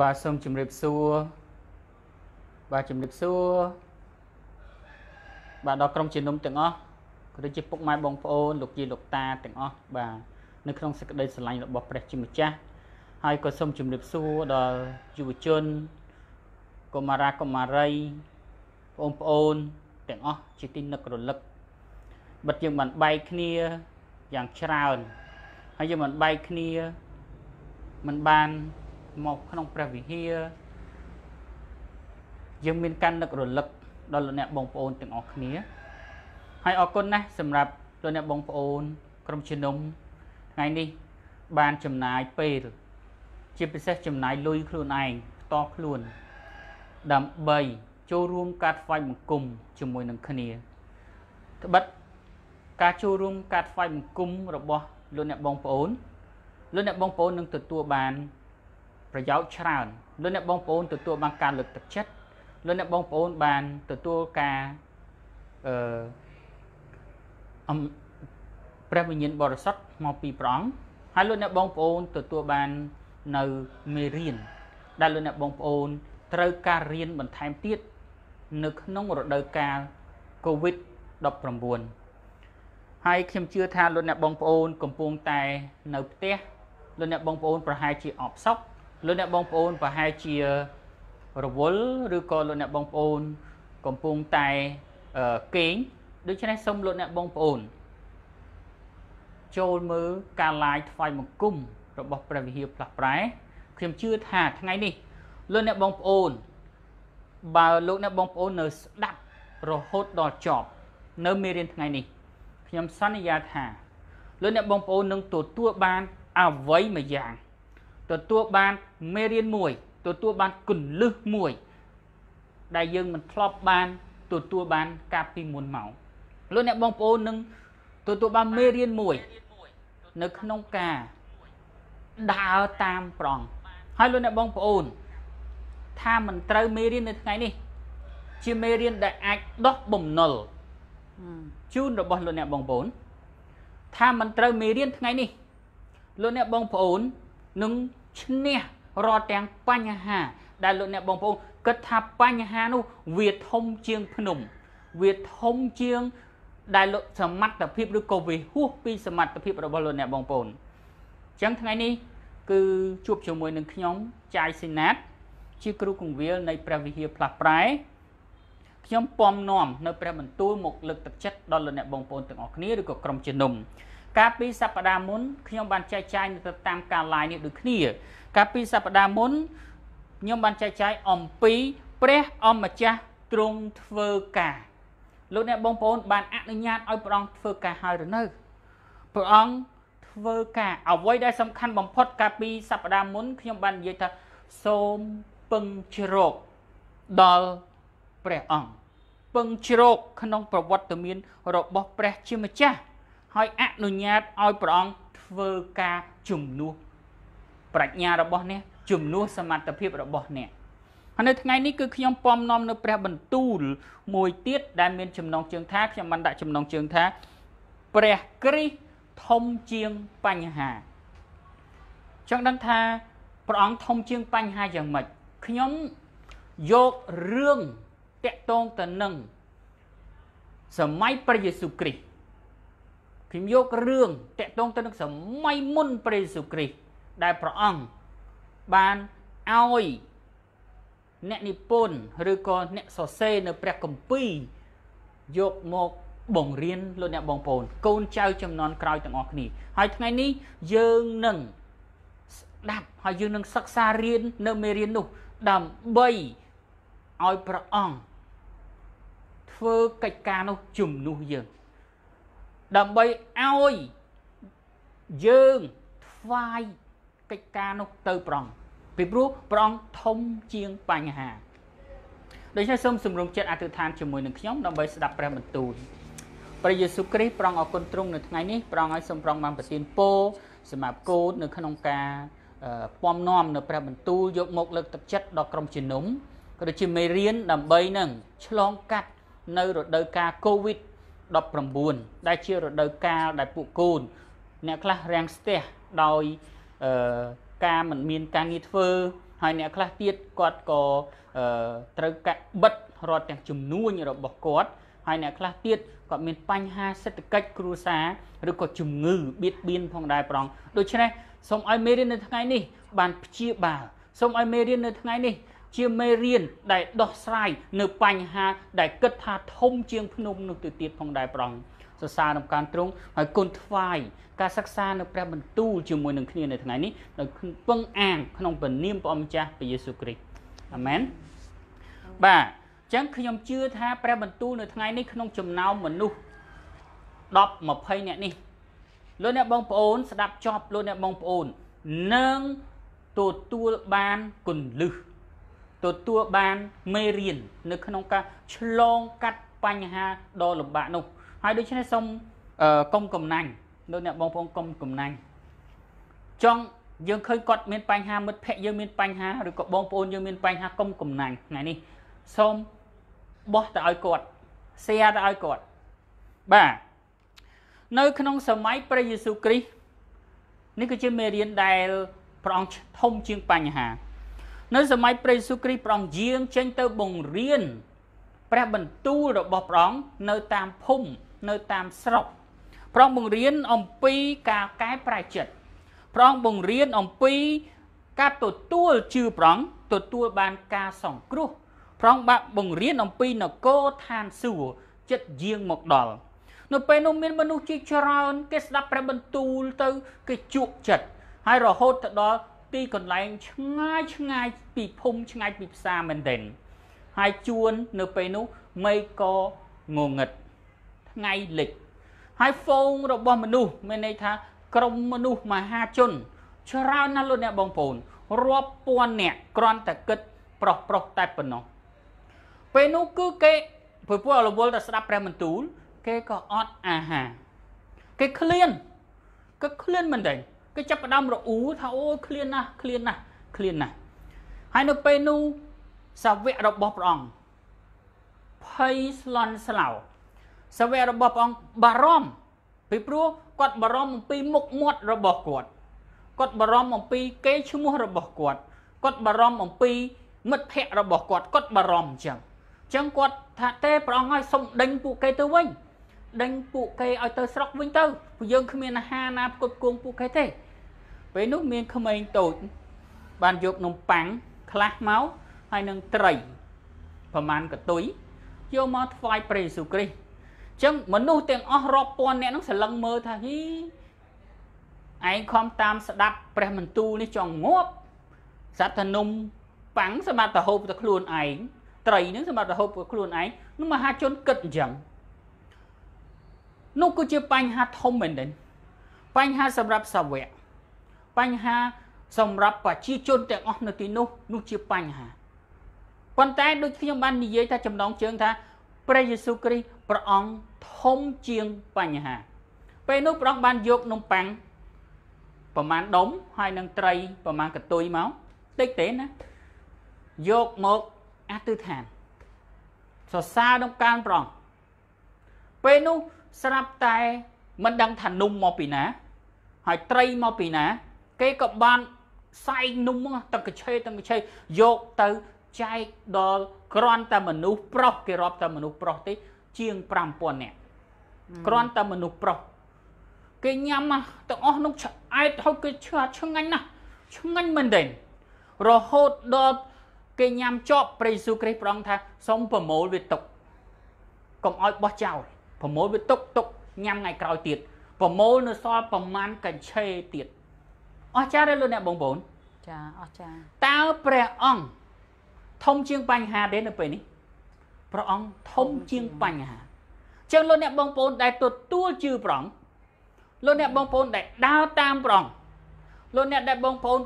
បាទសូមជម្រាបសួរបាទជម្រាបសួរបាទដល់ក្រុមជំនុំទាំងអស់ក៏ដូចជាពុកម៉ែបងប្អូនលោកយាយលោកតាទាំងអស់បាទនៅក្នុងសេចក្តីស្រឡាញ់របស់ព្រះជាម្ចាស់ហើយក៏សូមជម្រាបសួរដល់យុវជនកុមារាកុមារីបងប្អូនទាំងអស់ជាទីនឹករលឹកបិទយើងបានបែកគ្នាយ៉ាងច្រើនហើយយើងបានបែកគ្នាមិនបាន មកក្នុងព្រះវិហារយើងមានការនឹករលឹកដល់លោកអ្នកបងប្អូនទាំងអស់គ្នាហើយអរគុណណាស់សម្រាប់លោកអ្នកបងប្អូន ក្រុមជំនុំថ្ងៃនេះបានចំណាយពេលជាពិសេសចំណាយលុយខ្លួនឯងផ្ទាល់ខ្លួន ដើម្បីចូលរួមការថ្វាយបង្គំជាមួយនឹងគ្នាត្បិតការចូលរួមការថ្វាយបង្គំរបស់លោកអ្នកបងប្អូនលោកអ្នកបងប្អូននឹងទទួលបាន ប្រយោជន៍ច្រើនលោកអ្នកបងប្អូនទទួលបានការលើកទឹកចិត្តលោកអ្នកបងប្អូនបានទទួលការអឺអំព្រះវិញ្ញាណបរិសុទ្ធមកពីព្រះអង្គហើយលោកអ្នកបងប្អូនទទួលបាននៅមេរៀនដែលលោកអ្នកបងប្អូនត្រូវការរៀនបន្ថែមទៀតនៅក្នុងរដូវកាល COVID-19 ហើយខ្ញុំជឿថាលោកអ្នកបងប្អូនកំពុងតែនៅផ្ទះលោកអ្នកបងប្អូនប្រហែលជាអបសក់ លោកអ្នកបងប្អូនប្រហែលជារវល់ឬក៏លោកអ្នកបងប្អូន កំពុងតែគេងដូច្នេះសូមលោកអ្នកបងប្អូន ចូលមើលការ live ថ្វាយបង្គំរបស់ព្រះវិហារផ្លាស់ប្រែខ្ញុំជឿថាថ្ងៃនេះលោកអ្នកបងប្អូន បើលោកអ្នកបងប្អូននៅស្ដាប់រហូតដល់ចប់ នៅមេរៀនថ្ងៃនេះខ្ញុំសន្យាថាលោកអ្នកបងប្អូននឹងទទួលបានអ្វីមួយយ៉ាង ទទួលបានមេរៀនមួយទទួលបានគន្លឹះមួយ ដែលយើងមិនធ្លាប់បានទទួលបានកាលពីមុនមកលោកអ្នកបងប្អូននឹងទទួលបានមេរៀនមួយ នៅក្នុងការដើរតាមប្រងហើយលោកអ្នកបងប្អូន ថាមិនត្រូវមេរៀននៅថ្ងៃនេះ ជាមេរៀនដែលអាចដោះបំណុលជូនរបស់លោកអ្នកបងប្អូនថាមិនត្រូវមេរៀនថ្ងៃនេះលោកអ្នកបងប្អូន នឹងឈ្នះរាល់ទាំងបញ្ហា ដែលលោកអ្នកបងប្អូនគិតថាបញ្ហានោះវាធំជាងភ្នំ វាធំជាង ដែលលោកសមត្ថភាពឬក៏វាហួសពីសមត្ថភាពរបស់លោកអ្នកបងប្អូនអញ្ចឹងថ្ងៃនេះគឺជួបជាមួយនឹងខ្ញុំចាយស៊ីណាត ជាគ្រូគង្វាលនៃព្រះវិហារផ្លាស់ប្រែខ្ញុំពំនាំនៅព្រះបន្ទូលមកលើកទឹកចិត្តដល់លោកអ្នកបងប្អូនទាំងអស់គ្នាឬក៏ក្រុមជំនុំ កាលពីសប្តាហ៍មុនខ្ញុំបានចែកចាយទៅតាមការ live នេះដូចគ្នា កាលពីសប្តាហ៍មុនខ្ញុំបានចែកចាយអំពីព្រះអម្ចាស់ទ្រង់ធ្វើការលោកអ្នកបងប្អូនបានអនុញ្ញាតឲ្យព្រះអង្គធ្វើការហើយឬនៅព្រះអង្គធ្វើការអ្វីដែលសំខាន់បំផុតកាលពីសប្តាហ៍មុនខ្ញុំបាននិយាយថាសូមពឹងជ្រកដល់ព្រះអង្គពឹងជ្រកក្នុងប្រវត្តិមានរបស់ព្រះជាម្ចាស់ ហើយអនុញ្ញាតឲ្យព្រះអង្គធ្វើការជំនួសប្រាជ្ញារបស់អ្នកជំនួសសមត្ថភាពរបស់អ្នកហើយនៅថ្ងៃនេះគឺខ្ញុំពំនាំនៅព្រះបន្ទូលមួយទៀតដែលមានចំណងជើងថាខ្ញុំបានដាក់ចំណងជើងថាព្រះគ្រីស្ទធំជាងបញ្ហាចង់ដឹងថាព្រះអង្គធំជាងបញ្ហាយ៉ាងម៉េចខ្ញុំយករឿងតាក់ទងទៅនឹងសម័យព្រះយេស៊ូវគ្រីស្ទ ខ្ញុំយករឿងតាក់ទងទៅនឹងសម័យមុនព្រះយេស៊ូវគ្រីស្ទដែលព្រះអង្គបានឲ្យអ្នកនិពន្ធឬក៏អ្នកសរសេរនៅព្រះគម្ពីរយកមកបង្រៀនលោកអ្នកបងប្អូនកូនចៅចំនួនក្រោយទាំងអស់គ្នាហើយថ្ងៃនេះយើងនឹងស្ដាប់ហើយយើងនឹងសិក្សារៀននៅមេរៀននោះដើម្បីឲ្យព្រះអង្គធ្វើកិច្ចការនោះជំនួសយើង ដើម្បីឲ្យយើងថ្វាយកិច្ចការនោះទៅព្រះអង្គពីព្រោះព្រះអង្គធំជាងបញ្ហាដូច្នេះសូមសម្រុំចិត្តអធិដ្ឋានជាមួយនឹងខ្ញុំដើម្បីស្ដាប់ព្រះបន្ទូលព្រះយេស៊ូវគ្រីស្ទព្រះអង្គអរគុណទ្រង់នៅថ្ងៃនេះព្រះអង្គឲ្យសូមព្រះអង្គបានប្រទានពរសម្រាប់កូននៅក្នុងការពំនាំនៅព្រះបន្ទូលយកមកលើកទឹកចិត្តដល់ក្រុមជំនុំក៏ដូចជាមេរៀនដើម្បីនឹងឆ្លងកាត់នៅរដូវកាល COVID 19ដែលជារដូវកាលដែលពួកកូន អ្នកខ្លះរាំងស្ទះដោយអឺការមិនមានការងារធ្វើហើយអ្នកខ្លះទៀតគាត់ក៏ត្រូវកាត់បិទរត់ទាំងចំនួនរបស់គាត់ហើយអ្នកខ្លះទៀតគាត់មានបញ្ហាសេដ្ឋកិច្ចគ្រួសារឬក៏ជំងឺបៀតបៀនផងដែរប្រងដូច្នេះសូមឲ្យមេរៀននៅថ្ងៃនេះបានព្យាបាលសូមឲ្យមេរៀននៅថ្ងៃនេះ ជាមេរៀនដែលដោះស្រាយនៅបញ្ហាដែលគិតថាធំជាងភ្នំនោះទៅទៀតផងដែរប្រងសរសើរនឹងការទ្រង់ហើយគុណថ្វាយការសិក្សានៅព្រះបន្ទូលជាមួយនឹងគ្នានៅថ្ងៃនេះនៅពឹងអាងក្នុងព្រះនាមព្រះអម្ចាស់ព្រះយេស៊ូវគ្រីស្ទអាមែនបាទអញ្ចឹងខ្ញុំជឿថាព្រះបន្ទូលនៅថ្ងៃនេះក្នុងចំណោមមនុស្ស10 20នាក់នេះលោកអ្នកបងប្អូនស្ដាប់ចប់លោកអ្នកបងប្អូននឹងទទួលបានគុណលឹះ ទទួលបានមេរៀននៅក្នុងការឆ្លងកាត់បញ្ហាដ៏លំបាកនោះហើយដូច្នេះសូមកុំកំណាញ់លោកអ្នកបងប្អូនកុំកំណាញ់ចង់យើងឃើញគាត់មានបញ្ហាមិត្តភ័ក្តិយើងមានបញ្ហាឬក៏បងប្អូនយើងមានបញ្ហាកុំកំណាញ់ថ្ងៃនេះសូមបោះទៅឲ្យគាត់ share ទៅឲ្យគាត់បាទនៅក្នុងសម័យព្រះយេស៊ូវគ្រីស្ទនេះគឺជាមេរៀនដែលព្រះអង្គធំជាងបញ្ហា នៅសម័យព្រះយេស៊ូវគ្រីស្ទព្រះអង្គយាងចេញទៅបង្រៀនព្រះបន្ទូលរបស់ព្រះអង្គនៅតាមភូមិនៅតាមស្រុកព្រះអង្គបង្រៀនអំពីការកែប្រែចិត្តព្រះអង្គបង្រៀនអំពីការទទួលជឿព្រះអង្គទទួលបានការសង្គ្រោះព្រះអង្គបានបង្រៀនអំពីនគរឋានសួគ៌ចិត្តយាងមកដល់នៅពេលនោះមានមនុស្សជាច្រើនគេស្ដាប់ព្រះបន្ទូលទៅគេជក់ចិត្តហើយរហូតទៅដល់ ទីកន្លែងឆ្ងាយឆ្ងាយពីភូមិឆ្ងាយពីផ្សារមែនទែនហើយជួននៅពេលនោះមេក៏ងងឹតថ្ងៃលិចហើយហ្វូងរបស់មនុស្សមានន័យថាក្រុមមនុស្សមហាជន ច្រើនណាស់លោកអ្នកបងប្អូនរាប់ពាន់អ្នកគ្រាន់តែគិតប្រុសប្រុសតែប៉ុណ្ណោះពេលនោះគឺគេព្រោះពួករវល់តែស្ដាប់ព្រះបន្ទូល គេក៏អត់អាហារគេឃ្លានក៏ឃ្លានមិនដែរ គេចាប់ផ្ដើមរអ៊ូថាអូឃ្លានណាស់ឃ្លានណាស់ឃ្លានណាស់ហើយនៅពេលនោះសាវករបស់ព្រះអង្គភ័យស្លន់ស្លោសាវករបស់ព្រះអង្គបារម្ភពីព្រោះគាត់បារម្ភអំពីមុខមាត់របស់គាត់គាត់បារម្ភអំពីកេរ្តិ៍ឈ្មោះរបស់គាត់គាត់បារម្ភអំពីមិត្តភ័ក្តិរបស់គាត់គាត់បារម្ភអញ្ចឹងអញ្ចឹងគាត់ថាទេព្រះអង្គឲ្យសុំដេញពួកគេទៅវិញដេញពួកគេឲ្យទៅស្រុកវិញទៅព្រោះយើងគ្មានអាហារណាផ្គត់ផ្គង់ពួកគេទេ ពេលនោះមានក្មេងតូចបានយកនំប៉័ងខ្លះមកហើយនឹងត្រីប្រមាណកតុយយកមកថ្វាយព្រះយេស៊ូវគ្រីស្ទអញ្ចឹងមនុស្សទាំងអស់រាប់ពាន់អ្នកហ្នឹងស្រឡឹងមើលថាហ៊ីឯងខំតាមស្ដាប់ព្រះបន្ទូលនេះចង់ងាប់សត្វថានំប៉ាំងសម្រាប់ទៅហូបទៅខ្លួនឯងត្រីហ្នឹងសម្រាប់ទៅហូបទៅខ្លួនឯងនោះមហាជនគិតអញ្ចឹងនោះគឺជាបញ្ហាធំមែនទេបញ្ហាសម្រាប់សាវក បញ្ហាសម្រាប់ប្រជាជនទាំងអស់នៅទីនោះនោះជាបញ្ហាប៉ុន្តែដូចខ្ញុំបាននិយាយថាចំណងជើងថាព្រះយេស៊ូវគ្រីស្ទព្រះអង្គធំជាងបញ្ហា ពេលនោះព្រះអង្គបានយកនំប៉័ងប្រមាណដុំហើយនឹងត្រីប្រមាណកតុយមកតិចទេណាយកមកអធិដ្ឋានសរសើរក្នុងកានព្រះអង្គពេលនោះស្រាប់តែមិនដឹងថានំមកពីណា ហើយត្រីមកពីណា គេក៏បានសែងនំទាំងកឆេទាំងកឆេយកទៅចែកដល់គ្រាន់តែមនុស្សប្រុសគេរាប់តែមនុស្សប្រុសទេ ជាង5000នាក់គ្រាន់តែមនុស្សប្រុសគេញ៉ាំទាំងអស់នោះឆ្អែតហើយគេឆ្ងាញ់ឆ្ងាញ់ណាស់ឆ្ងាញ់មែនទែនរហូតដល់គេញ៉ាំជាប់ព្រះយេស៊ូវគ្រីស្ទប្រងថាសូមប្រមូលវាទុកកុំឲ្យបោះចោលប្រមូលវាទុកទុកញ៉ាំថ្ងៃក្រោយទៀតប្រមូលនៅសល់ប្រមាណកញ្ឆេទៀត អស្ចារ្យទេលោកអ្នកបងប្អូនចាអស្ចារ្យតើព្រះអង្គធំជាងបញ្ហាទេនៅពេលនេះព្រះអង្គធំជាងបញ្ហាចឹងលោកអ្នកបងប្អូនដែលទទួលជឿព្រះអង្គលោកអ្នកបងប្អូនដែលដើរតាមព្រះអង្គលោកអ្នកដែលបងប្អូន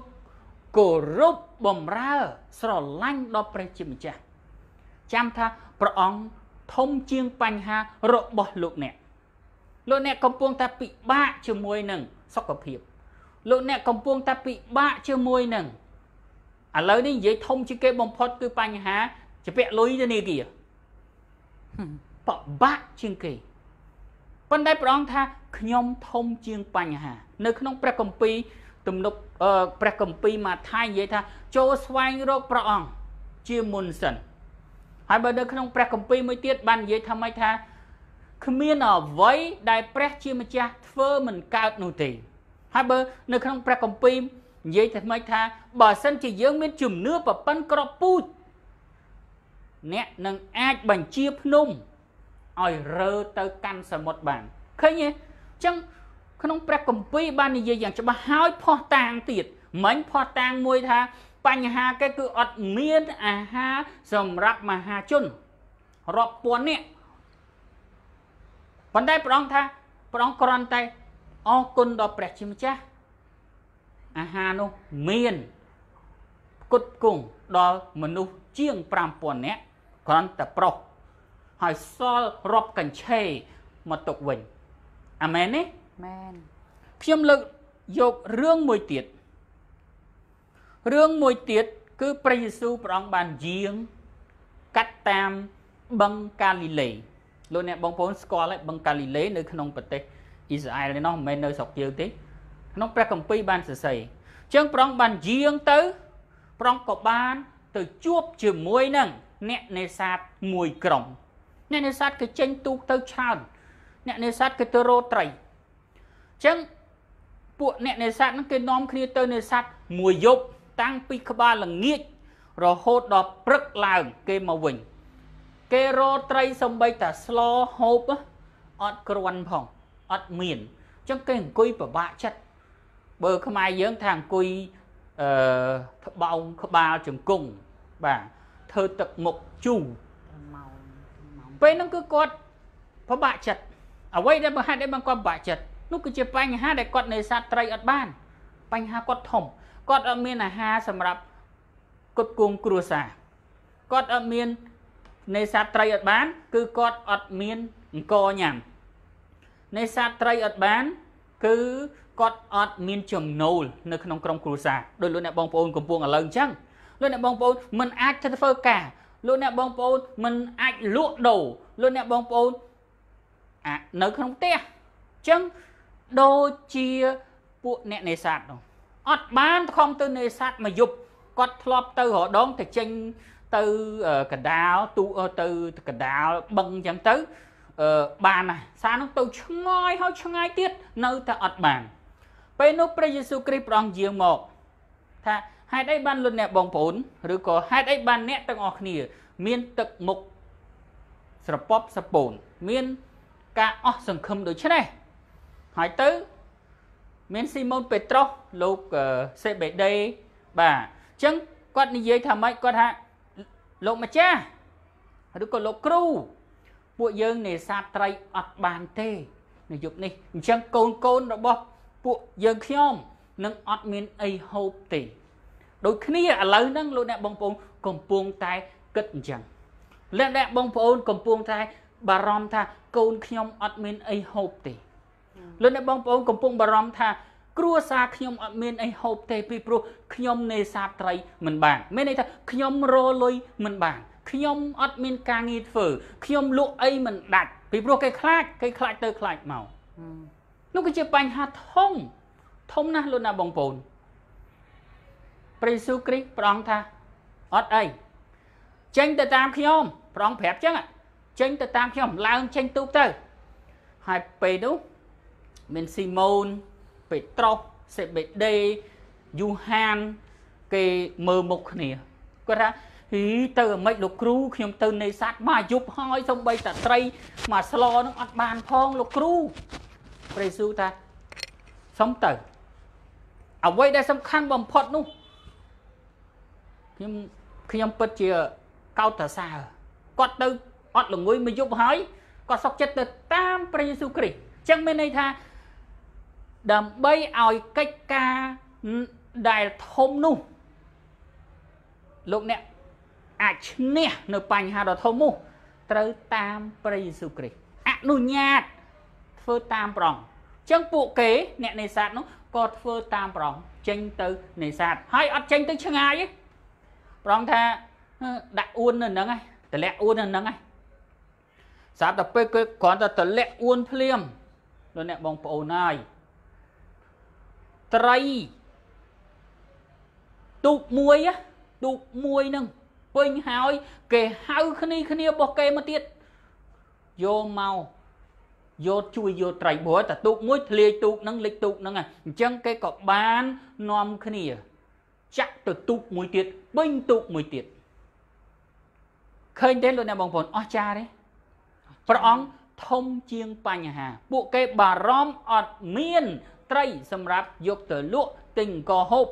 គោរពបំរើស្រឡាញ់ដល់ព្រះជាម្ចាស់ចាំថាព្រះអង្គធំជាងបញ្ហារបស់លោកអ្នកលោកអ្នកកំពុងតែពិបាកជាមួយនឹងសុខភាព លោកអ្នកកំពុងតែពិបាកជាមួយនឹងឥឡូវនេះនិយាយធំជាងគេបំផុតគឺបញ្ហាជាពាក់លុយធនាគារបបាក់ជាងគេប៉ុន្តែព្រះអង្គថាខ្ញុំធំជាងបញ្ហា នៅក្នុងព្រះគម្ពីរទំនុកព្រះគម្ពីរម៉ាថាយនិយាយថាចូលស្វែងរកព្រះអង្គជាមុនសិនហើយបើនៅក្នុងព្រះគម្ពីរមួយទៀតបាននិយាយថាម៉េចថាគ្មានអ្វីដែលព្រះជាម្ចាស់ធ្វើមិនកើតនោះទេ ហើយបើនៅក្នុងព្រះគម្ពីរនិយាយថាម៉េចថាបើសិនជាយើងមានជំនឿប្រប៉ិនក្របពូជអ្នកនឹងអាចបញ្ជាភ្នំឲ្យរើទៅកាន់សមុទ្របានឃើញទេអញ្ចឹងក្នុងព្រះគម្ពីរបាននិយាយយ៉ាងច្បាស់ហើយផោះតាងទៀតមិញផោះតាងមួយថាបញ្ហាគេគឺអត់មានអាហារសម្រាប់មហាជនរាប់ពាន់នាក់ប៉ុន្តែព្រះអង្គថាព្រះអង្គគ្រាន់តែ អរគុណដល់ព្រះជាម្ចាស់អាហារនោះមានគុតគង់ដល់មនុស្សជាង5000នាក់គ្រាន់តែប្រុសហើយសល់រាប់កញ្ឆេមកទុកវិញអាមែនទេមែនខ្ញុំលើកយករឿងមួយទៀតរឿងមួយទៀតគឺព្រះយេស៊ូវព្រះអង្គបានយាងកាត់តាមបឹងកាលីលេលោកអ្នកបងប្អូនស្គាល់ហើយបឹងកាលីលេនៅក្នុងប្រទេស អ៊ីស្រាអែលនេះនោះមិនមែននៅស្រុកយើងទេក្នុងព្រះគម្ពីរបានសរសេរអញ្ចឹងព្រះអង្គបានយាងទៅព្រះអង្គក៏បានទៅជួបជាមួយនឹងអ្នកនេសាទមួយក្រុមអ្នកនេសាទគេចេញទូកទៅច្រើនអ្នកនេសាទគេទៅរកត្រីអញ្ចឹងពួកអ្នកនេសាទហ្នឹងគេនាំគ្នាទៅនេសាទមួយយប់តាំងពីក្បាលល្ងាចរហូតដល់ព្រឹកឡើងគេមកវិញ គេរកត្រីសំបីតាស្លហូបអត់ក្រាន់ផង អត់មានអញ្ចឹងគេអង្គុយពិបាកចិត្តបើខ្មែរយើងថាអង្គុយអឺត្បោងក្បាលជង្គង់បាទធ្វើទឹកមុខជូរពេលហ្នឹងគឺគាត់ពិបាកចិត្តអ្វីដែលបង្ហាត់ដែលបានគាត់ពិបាកចិត្តនោះគឺជាបញ្ហាដែលគាត់នេសាទត្រីអត់បាន បញ្ហាគាត់ធំគាត់អត់មានអាហារសម្រាប់គុតគងគ្រួសារគាត់អត់មាននេសាទត្រីអត់បាន គឺគាត់អត់មានអង្គញ៉ាំ នេសាទត្រីអត់បាន គឺគាត់អត់មានចំណូលនៅក្នុងក្រុមគ្រួសារដោយលោកអ្នកបងប្អូនកំពុងឥឡូវអញ្ចឹងលោកអ្នកបងប្អូនមិនអាចទៅធ្វើការលោកអ្នកបងប្អូនមិនអាចលក់ដូរលោកអ្នកបងប្អូនអានៅក្នុងផ្ទះអញ្ចឹងដូចជាពួកអ្នកនេសាទនោះអត់បានខំទៅនេសាទមួយយប់គាត់ធ្លាប់ទៅរដងទៅចេញទៅកដាលទូទៅកដាលបឹងអញ្ចឹងទៅ បានណាសារនោះទៅឆ្ងាយហើយឆ្ងាយទៀតនៅតែអត់បានពេលនោះព្រះយេស៊ូវគ្រីស្ទព្រះអង្គយាងមកថាហេតុអីបានលុនអ្នកបងប្អូនឬក៏ហេតុអីបានអ្នកទាំងអស់គ្នា មានទឹកមុខស្រពប់សពូនមានការអស់សង្ឃឹមដូច្នេះហើយទៅ មានស៊ីម៉ូនពេត្រុសលោកសេបេដេបាទអញ្ចឹងគាត់និយាយថាម៉េចគាត់ថាលោកម្ចាស់ឬក៏លោកគ្រូ ពួកយើងនេសាទត្រីអត់បានទេនៅយុគនេះអញ្ចឹងកូនកូនរបស់ពួកយើងខ្ញុំនឹងអត់មានអីហូបទេដូចគ្នាឥឡូវហ្នឹងលោកអ្នកបងប្អូនកំពុងតែគិតអញ្ចឹងលោកអ្នកបងប្អូនកំពុងតែបារម្ភថាកូនខ្ញុំអត់មានអីហូបទេលោកអ្នកបងប្អូនកំពុងបារម្ភថា គ្រួសារខ្ញុំអត់មានអីហូបទេពីព្រោះខ្ញុំនេសាទត្រីមិនបានមានន័យថាខ្ញុំរលុយមិនបាន ខ្ញុំអត់មានការងារធ្វើខ្ញុំលក់អីមិនដាច់ពីព្រោះគេខ្លាចគេខ្លាចទៅខ្លាចមកនោះគឺជាបញ្ហាធំធំណាស់លោកណាបងប្អូនព្រះយេស៊ូវគ្រីស្ទព្រះអង្គថាអត់អីចេញទៅតាមខ្ញុំព្រះអង្គប្រាប់ចឹងចេញទៅតាមខ្ញុំឡើងចេញទូកទៅហើយពេលនោះមានស៊ីម៉ូនពេត្រុសសេបេដេយូហានគេមើលមុខគ្នាគាត់ថា ហ៊ីទៅអាម៉េចលោកគ្រូខ្ញុំទៅនេសាទមកយប់ហើយសំបីតាត្រីមកស្លនឹងអត់បានផងលោកគ្រូព្រះយេស៊ូវថាសុំទៅអ្វីដែលសំខាន់បំផុតនោះខ្ញុំខ្ញុំពិតជាកោតសរសើរគាត់ទៅអត់ល្ងុយមួយយប់ហើយគាត់សុកចិត្តទៅតាមព្រះយេស៊ូវគ្រីស្ទអញ្ចឹងមានន័យថាដើម្បីឲ្យកិច្ចការដែលធំនោះលោកអ្នក អាចឈ្នះនៅបញ្ហាដ៏ធំនោះត្រូវតាមព្រះយេស៊ូវគ្រីស្ទអនុញ្ញាតធ្វើតាមប្រងអញ្ចឹងពួកគេអ្នកនេសាទនោះក៏ធ្វើតាមប្រងចេញទៅនេសាទហើយអត់ចេញទៅឆ្ងាយទេប្រងថាដាក់អួននៅហ្នឹងហើយតម្លាក់អួននៅហ្នឹងហើយស្រាប់តែពេលគេគ្រាន់តែតម្លាក់អួនភ្លាមលោកអ្នកបងប្អូនហើយត្រីទូកមួយទូកមួយហ្នឹង ពេញហើយ គេហៅគ្នាគ្នារបស់គេមកទៀតយកមកយកជួយយកត្រីព្រោះតែទូកមួយធ្លាយទូកហ្នឹងលិចទូកហ្នឹងអញ្ចឹងគេក៏បាននាំគ្នាចាក់ទៅទូកមួយទៀតពេញទូកមួយទៀតឃើញទេលោកអ្នកបងប្អូនអស្ចារ្យទេព្រះអង្គធំជាងបញ្ហា ពួកគេបារម្ភអត់មាន ត្រីសម្រាប់យកទៅលក់ទិញអង្គហូប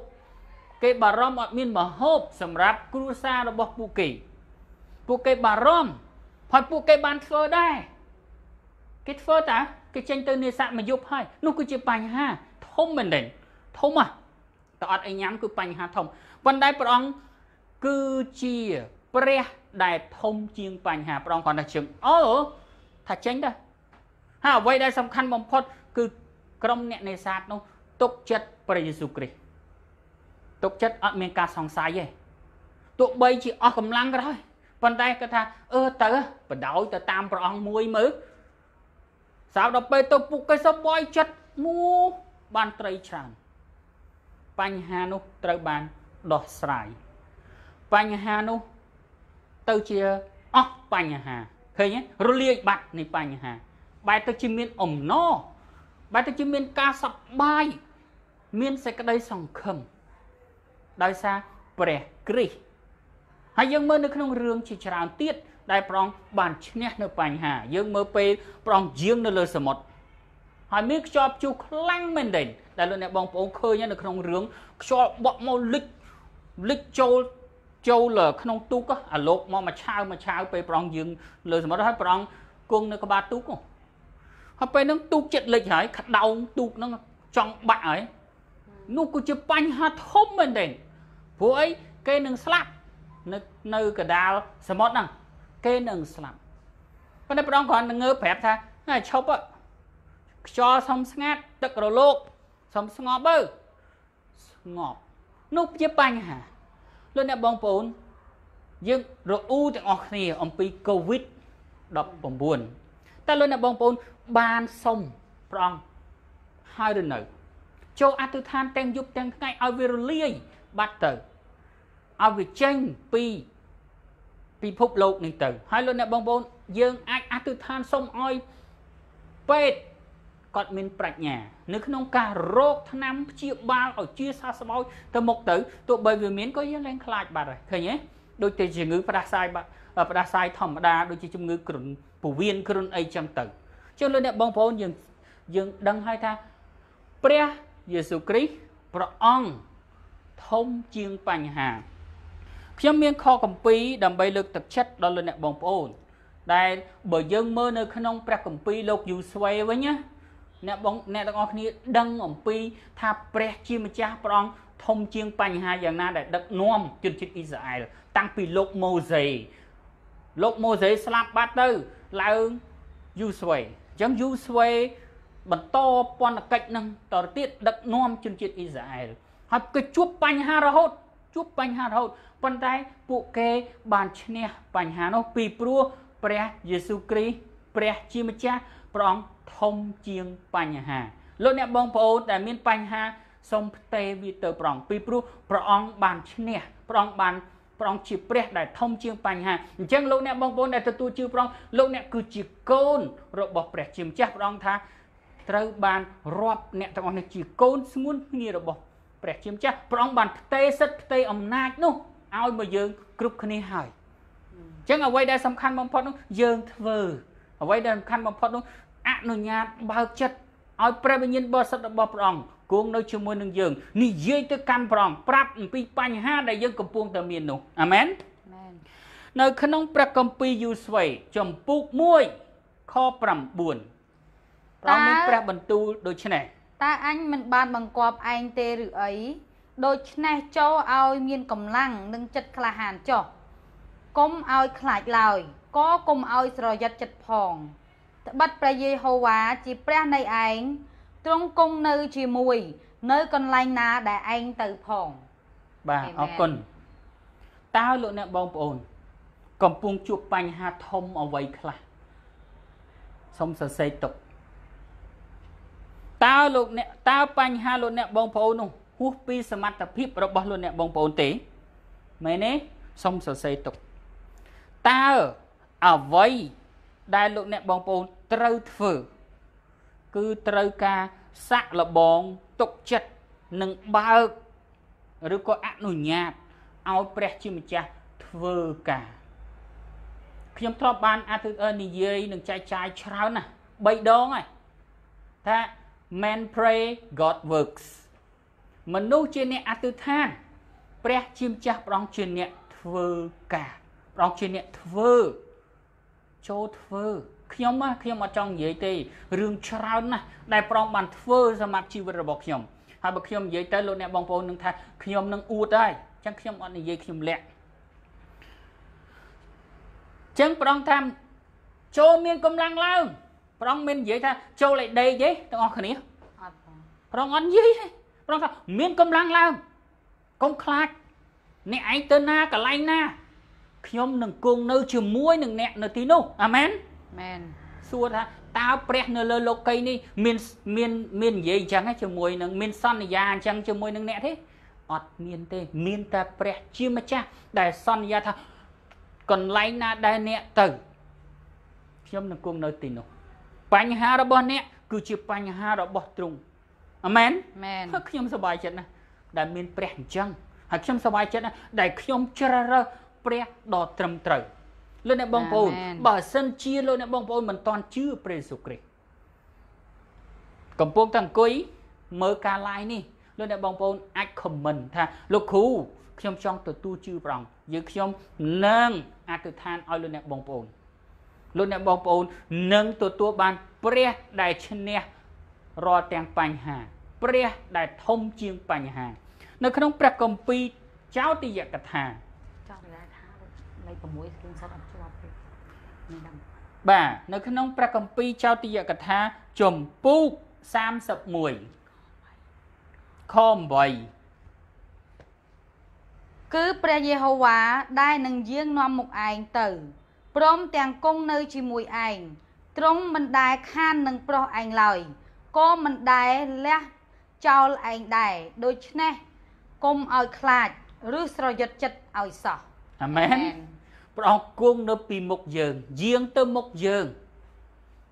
គេបារម្ភអត់មានមហូបសម្រាប់គ្រួសាររបស់ពួកគេពួកគេបារម្ភហើយពួកគេបានធ្វើដែរគេធ្វើតាគេចេញទៅនេសាទមួយយប់ហើយនោះគឺជាបញ្ហាធំមែនទេធំហ่ะតើអត់អីញ៉ាំគឺបញ្ហាធំប៉ុន្តែព្រះអង្គគឺជាព្រះដែលធំជាងបញ្ហាព្រះអង្គគ្រាន់តែជឹងអូថាចេញទៅហើយអ្វីដែលសំខាន់បំផុត គឺក្រុមអ្នកនេសាទនោះទុកចិត្តព្រះយេស៊ូវគ្រីស្ទ ទុកចិត្តអត់មានការសង្ស័យទេទោះបីជាអស់កម្លាំងក៏ដោយប៉ុន្តែគាត់ថាអឺទៅបដោយទៅតាមព្រះអង្គមួយមើលស្រាប់ដល់ពេលទៅពុកគេសុំបយចិត្តមូបានត្រីច្រើនបញ្ហានោះត្រូវបានដោះស្រាយបញ្ហានោះទៅជាអស់បញ្ហាឃើញទេរលាយបាត់នៃបញ្ហា បែរទៅជាមានអំណរបែរទៅជាមានការសប្បាយមានសេចក្តីសង្ឃឹម ដោយសារព្រះគ្រីស្ទហើយយើងមើលនៅក្នុងរឿងជាច្រើនទៀតដែលប្រងបានឈ្នះនៅបញ្ហា យើងមើលពេលប្រងយាងនៅលើសមុទ្រហើយមានខ្យល់ព្យុះខ្លាំងមែនទែនដែលលោកអ្នកបងប្អូនឃើញនៅក្នុងរឿងខ្យល់បក់មកលិចលិចចូលចូលក្នុងទូកអាលោកមកមកឆាវមកឆាវពេលប្រងយើងលើសមុទ្រហើយប្រងគង់នៅក្បាលទូកហើយពេលហ្នឹងទូកចិត្តលិចហើយក្តោងទូកហ្នឹងចង់បាក់ហើយនោះគឺជាបញ្ហាធំមែនទេ ព្រោះអីគេនឹងស្លាប់នៅនៅកដាលសមុទ្រហ្នឹងគេនឹងស្លាប់ប៉ុន្តែព្រះអង្គគ្រាន់តែងើប្រាប់ថាហើយឈប់ខ្យល់សំស្ងាត់ទឹករលកសំស្ងប់ទៅស្ងប់នោះជាបញ្ហាលោកអ្នកបងប្អូនយើងរអ៊ូទាំងអស់គ្នាអំពី COVID 19តែលោកអ្នកបងប្អូនបានសុំព្រះអង្គហើយឬនៅចូលអធិដ្ឋានទាំងយប់ទាំងថ្ងៃឲ្យវារលាយ បាត់ទៅឲ្យវាចេញពីពិភពលោកនេះទៅ ហើយលោកអ្នកបងប្អូនយើងអាចអធិដ្ឋានសុំឲ្យពេទ្យគាត់មានប្រាជ្ញា នៅក្នុងការរោគថ្នាំព្យាបាលឲ្យជាសះស្បើយទៅមុខទៅទោះបីវាមានក៏យើងលែងខ្លាចបាត់ហើយឃើញទេដូចតែជំងឺផ្ដាសាយផ្ដាសាយធម្មតាដូចជាជំងឺគ្រុនពោះវៀនគ្រុនអីចឹងទៅចឹងលោកអ្នកបងប្អូនយើងយើងដឹងហើយថាព្រះយេស៊ូវគ្រីស្ទព្រះអង្គ ធំជាងបញ្ហាខ្ញុំមានខកំពីរដើម្បីលើកទឹកចិត្តដល់លោកអ្នកបងប្អូន ដែលបើយើងមើលនៅក្នុងព្រះគម្ពីរលោកយូស្វេវិញណាអ្នកបងអ្នកទាំងអស់គ្នាដឹងអំពីថាព្រះជាម្ចាស់ព្រះអង្គធំជាងបញ្ហាយ៉ាងណាដែលដឹកនាំជនជាតិអ៊ីស្រាអែលតាំងពីលោកម៉ូសេលោកម៉ូសេស្លាប់បាត់ទៅឡើងយូស្វេអញ្ចឹងយូស្វេបន្តពន្ធកិច្ចនឹងតទៅទៀតដឹកនាំជនជាតិអ៊ីស្រាអែល ហើយគេជួបបញ្ហារហូតជួបបញ្ហារហូតប៉ុន្តែពួកគេបានឈ្នះបញ្ហានោះពីព្រោះព្រះយេស៊ូវគ្រីស្ទព្រះជាម្ចាស់ព្រះអង្គធំជាងបញ្ហាលោកអ្នកបងប្អូនដែលមានបញ្ហាសូមផ្ទេរវាទៅព្រះអង្គពីព្រោះព្រះអង្គបានឈ្នះព្រះអង្គបានព្រះអង្គជាព្រះដែលធំជាងបញ្ហាអញ្ចឹងលោកអ្នកបងប្អូនដែលទទួលជឿព្រះអង្គលោកអ្នកគឺជាកូនរបស់ព្រះជាម្ចាស់ព្រះអង្គថាត្រូវបានរាប់អ្នកទាំងអស់នេះជាកូនស្ងួនគ្នារបស់ ព្រះជាម្ចាស់ព្រះអង្គបានផ្ទេរសិទ្ធិផ្ទេរអំណាចនោះឲ្យមកយើងគ្រប់គ្នាហើយអញ្ចឹងអ្វីដែលសំខាន់បំផុតនោះយើងធ្វើអ្វីដែលសំខាន់បំផុតនោះអនុញ្ញាតបើកចិត្តឲ្យព្រះវិញ្ញាណបរិសុទ្ធរបស់ព្រះអង្គគង់នៅជាមួយនឹងយើងនិយាយទៅកាន់ព្រះអង្គប្រាប់អំពីបញ្ហាដែលយើងកំពុងតែមាននោះអាមែននៅក្នុងព្រះគម្ពីរយូស្វេចំពុក1ខ9ព្រះមានព្រះបន្ទូលដូចនេះ តើអញមិនបានបង្គាប់ឯងទេឬអីដូច្នេះចូលឲ្យមានកម្លាំងនិងចិត្តក្លាហានចុះកុំឲ្យខ្លាចឡើយក៏កុំឲ្យស្រយិតចិត្តផងត្បិតព្រះយេហូវ៉ាជាព្រះនៃឯងទ្រង់គង់នៅជាមួយ នៅកន្លែងណាដែលឯងទៅផងបាទអរគុណតើលោកអ្នកបងប្អូន កំពុងជួបបញ្ហាធំអ្វីខ្លះសូមសរសេរទុក តើលោកអ្នកតើបញ្ហាលោកអ្នកបងប្អូននោះហួសពីសមត្ថភាពរបស់លោកអ្នកបងប្អូនទេមែនទេសូមសរសេរទុកតើអ្វីដែលលោកអ្នកបងប្អូនត្រូវធ្វើ គឺត្រូវការសាក់លបងទុកចិត្តនិងបើកឬក៏អនុញ្ញាតឲ្យព្រះជាម្ចាស់ធ្វើការខ្ញុំធ្លាប់បានអធិនិយាយនឹងចែកចាយច្រើនណាស់3ដងហើយថា man pray god works មនុស្សជាអ្នកអធិដ្ឋាន ព្រះជាម្ចាស់ព្រះអង្គជាអ្នកធ្វើការព្រះអង្គជាអ្នកធ្វើចូលធ្វើខ្ញុំខ្ញុំអត់ចង់និយាយទេរឿងច្រើនណាស់ដែលប្រងបានធ្វើសម្រាប់ជីវិតរបស់ខ្ញុំហើយបើខ្ញុំនិយាយទៅលោកអ្នកបងប្អូននឹងថាខ្ញុំនឹងអួតហើយអញ្ចឹងខ្ញុំអត់និយាយខ្ញុំលាក់អញ្ចឹងប្រងថាចូលមានកម្លាំងឡើង ប្រងមាននិយាយថាចូលឲ្យដេកទេទាំងអស់គ្នាអត់បងប្រងអត់និយាយទេប្រងថាមានកម្លាំងឡើងកុំខ្លាចអ្នកឯងទៅណាកន្លែងណាខ្ញុំនឹងគង់នៅជាមួយនឹងអ្នកនៅទីនោះអាមែនមែនសួរថាតើព្រះនៅលើលោកីនេះមានមានមាននិយាយអញ្ចឹងជាមួយនឹងមានសន្យាអញ្ចឹងជាមួយនឹងអ្នកទេអត់មានទេ មានតែព្រះជាម្ចាស់ដែលសន្យាថាកន្លែងណាដែលអ្នកទៅខ្ញុំនឹងគង់នៅទីនោះ បញ្ហារបស់អ្នកគឺជាបញ្ហារបស់ទ្រង់អាមែនមែនខ្ញុំសប្បាយចិត្តណាស់ដែលមានព្រះអញ្ចឹងហើយខ្ញុំសប្បាយចិត្តណាស់ដែលខ្ញុំជ្រើសរើសព្រះដ៏ត្រឹមត្រូវលោកអ្នកបងប្អូនបើសិនជាលោកអ្នកបងប្អូនមិនតន់ជឿព្រះយេស៊ូវគ្រីស្ទកំពុងតែអង្គុយមើលការ live នេះលោកអ្នកបងប្អូនអាច comment ថាលោកគ្រូខ្ញុំចង់ទទួលជឿព្រះអង្គយើងខ្ញុំនឹងអធិដ្ឋានឲ្យលោកអ្នកបងប្អូន លោកអ្នកបងប្អូននឹងទទួលបានព្រះដែលឈ្នះរាល់ទាំងបញ្ហា ព្រះដែលធំជាងបញ្ហា នៅក្នុងព្រះគម្ពីរចោទយកថាចោទយកថាលេខ6 screenshot អត់ជាប់ទេនេះដឹងបាទនៅក្នុងព្រះគម្ពីរចោទយកថាជំពូក31ខ8គឺព្រះយេហូវ៉ាដែលនឹងយាងនាំមុខឯងទៅ ព្រមទាំងគង់នៅជាមួយឯងទ្រង់មិនដែលខាននឹងប្រុសឯងឡើយក៏មិនដែលលះចោលឯងដែរដូច្នេះកុំឲ្យខ្លាចឬស្រយុតចិត្តឲ្យសោះអាមែនព្រះអង្គគង់នៅពីមុខយើងយាងទៅមុខយើង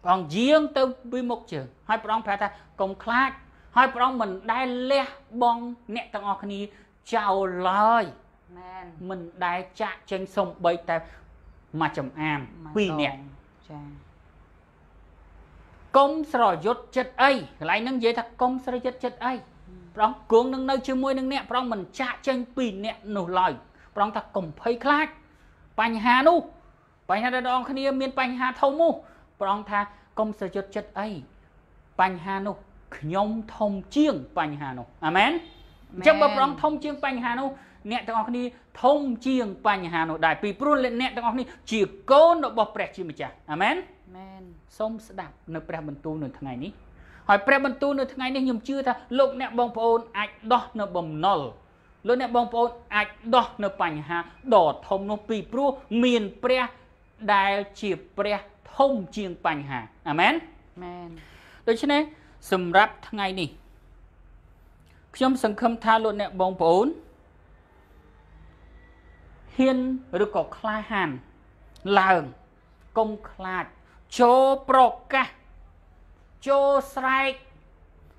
ព្រះអង្គយាងទៅពីមុខយើងហើយព្រះអង្គប្រាប់ថាកុំខ្លាចហើយព្រះអង្គមិនដែលលះបង់អ្នកទាំងអស់គ្នាចោលឡើយមែនមិនដែលចាក់ចេញសំបីតែ មួយចំអាមពីរនាក់ចាកុំស្រយុតចិត្តអីកន្លែងហ្នឹងនិយាយថាកុំស្រយុតចិត្តអីប្រងគង់នឹងនៅជាមួយនឹងអ្នកប្រងមិនចាក់ចេញពីអ្នកនោះឡើយប្រងថាកុំភ័យខ្លាចបញ្ហានោះបញ្ហាដែលដងគ្នាមានបញ្ហាធំនោះប្រងថាកុំស្រយុតចិត្តអីបញ្ហានោះខ្ញុំធំជាងបញ្ហានោះអាមែនអញ្ចឹងបើប្រងធំជាងបញ្ហានោះ អ្នកទាំងអស់គ្នាធំជាងបញ្ហានោះដែរពីព្រោះអ្នកទាំងអស់គ្នាជាកូនរបស់ព្រះជាម្ចាស់អាមែនមែនសូមស្ដាប់នៅព្រះបន្ទូលនៅថ្ងៃនេះហើយព្រះបន្ទូលនៅថ្ងៃនេះខ្ញុំជឿថាលោកអ្នកបងប្អូនអាចដោះនៅបំណុលលោកអ្នកបងប្អូនអាចដោះនៅបញ្ហាដ៏ធំនោះពីព្រោះមានព្រះដែលជាព្រះធំជាងបញ្ហាអាមែនមែនដូច្នេះសម្រាប់ថ្ងៃនេះខ្ញុំសង្ឃឹមថាលោកអ្នកបងប្អូន ហ៊ានឬក៏ក្លាហានឡើងកុំខ្លាចចូលប្រកាសចូលស្រែក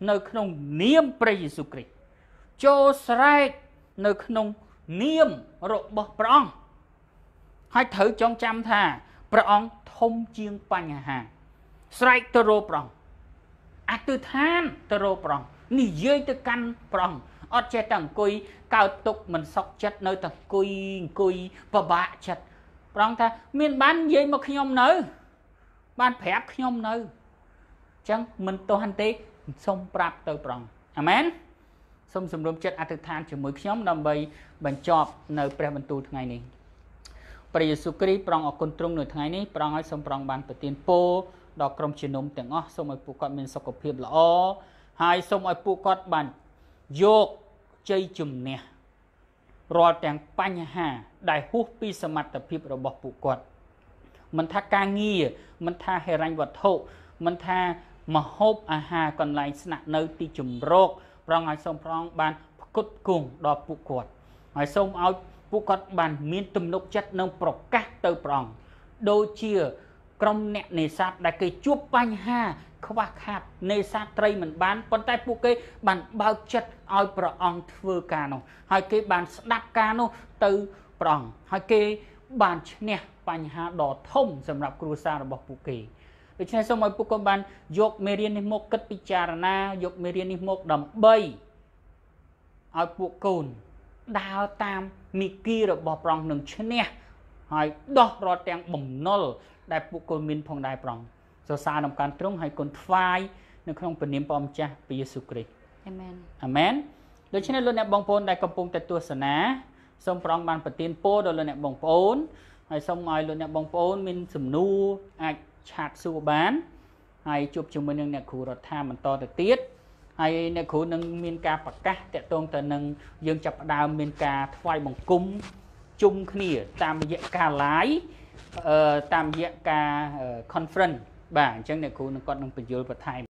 នៅក្នុងនាមព្រះយេស៊ូវគ្រីស្ទចូលស្រែកនៅក្នុងនាមរបស់ព្រះអង្គហើយត្រូវចងចាំថាព្រះអង្គធំជាងបញ្ហា ស្រែកទៅរកព្រះអង្គអធិដ្ឋានទៅរកព្រះអង្គនិយាយទៅកាន់ព្រះអង្គ អត់ចេះតែអង្គុយកើតទុកមិនសុខចិត្តនៅតែអង្គុយអង្គុយពិបាកចិត្តព្រះអង្គថាមានបាននិយាយមកខ្ញុំនៅ បានប្រាប់ខ្ញុំនៅអញ្ចឹងមិនទាន់ទេសូមប្រាប់ទៅព្រះអង្គអាមែនសូមសម្រុំចិត្តអធិដ្ឋានជាមួយខ្ញុំដើម្បីបញ្ចប់នៅព្រះបន្ទូលថ្ងៃនេះព្រះយេស៊ូវគ្រីស្ទប្រងអគុណទ្រង់នៅថ្ងៃនេះប្រងឲ្យសូមប្រងបានប្រទានពរដល់ក្រុមជំនុំទាំងអស់សូមឲ្យពួកគាត់មានសុខភាពល្អហើយសូមឲ្យពួកគាត់បាន យកជ័យជំនះរាល់ទាំងបញ្ហាដែលហួសពីសមត្ថភាពរបស់ពួកគាត់មិនថាការងារមិនថាហិរញ្ញវត្ថុមិនថាមហូបអាហារកន្លែងស្នាក់នៅទីជំរកប្រងឲ្យសូមប្រងបានផ្គុតគង់ដល់ពួកគាត់ហើយសូមឲ្យពួកគាត់បានមានទំនុកចិត្តនិងប្រកាសទៅព្រះអង្គដូចជា ក្រុមអ្នកនេសាទដែលគេជួបបញ្ហា ខ្វះខាតនេសាទត្រីមិនបានប៉ុន្តែពួកគេបានបើកចិត្តឲ្យព្រះអង្គធ្វើការនោះ ហើយគេបានស្ដាប់ការនោះទៅព្រះអង្គហើយគេបានឈ្នះបញ្ហាដ៏ធំសម្រាប់គ្រួសាររបស់ពួកគេដូច្នេះសូមឲ្យពួកគាត់បានយកមេរៀននេះមកគិតពិចារណាយកមេរៀននេះមកដើម្បីឲ្យពួកកូនដើរតាមមីគីរបស់ព្រះអង្គនឹងឈ្នះ ហើយដោះរាល់ទាំងបំណុលដែលពួកកូនមានផងដែរព្រះអង្គសរសើរនំកាន់ទ្រង់ឲ្យគុណថ្វាយនៅក្នុងព្រះនាមព្រះម្ចាស់ព្រះយេស៊ូវគ្រីស្ទអាមែនអាមែនដូច្នេះលោកអ្នកបងប្អូនដែលកំពុងតែទស្សនាសូមប្រងបានប្រទានពរដល់លោកអ្នកបងប្អូនហើយសូមឲ្យលោកអ្នកបងប្អូនមានសំណួរអាចឆាតសួរបានហើយជួបជាមួយនឹងអ្នកគ្រូរដ្ឋាបន្តទៅទៀតហើយអ្នកគ្រូនឹងមានការប្រកាសតាក់ទងទៅនឹងយើងចាប់ផ្ដើមមានការថ្វាយបង្គំ ជុំគ្នាតាមរយៈការ live អឺតាមរយៈការ conference បាទអញ្ចឹងអ្នកគ្រូនឹងគាត់នឹងបញ្យល់បន្ថែម